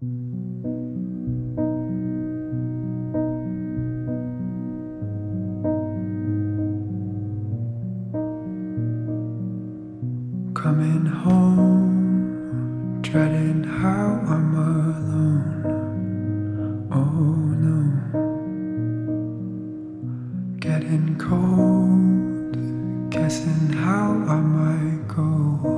Coming home, dreading how I'm alone. Oh no, getting cold, guessing how I might go.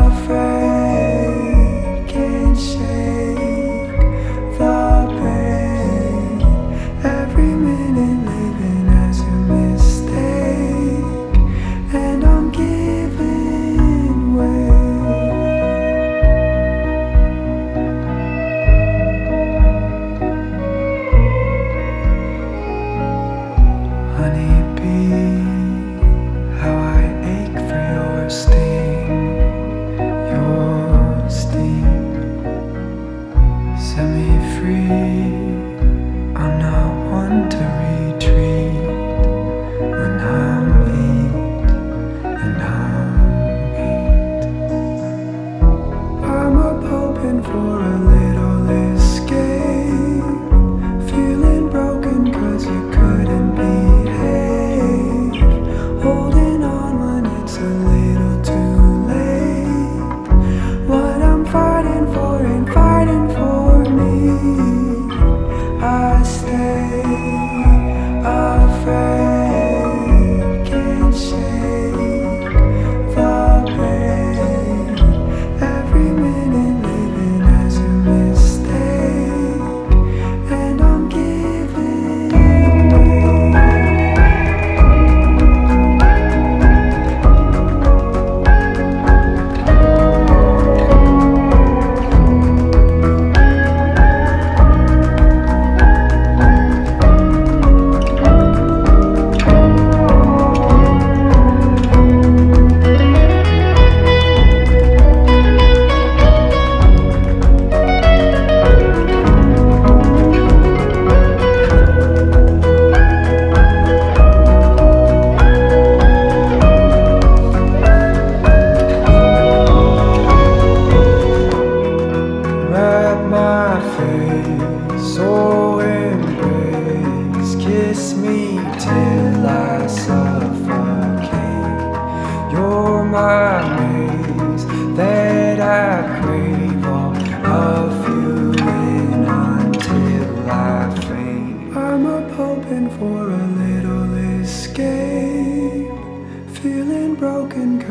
for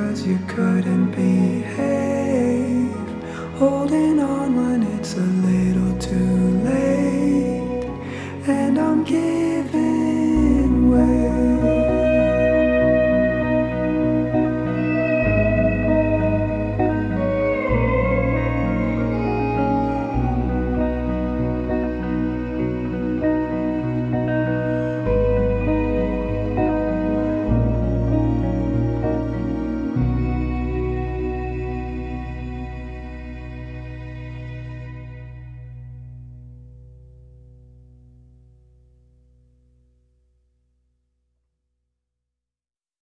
cause you couldn't behave. Holding on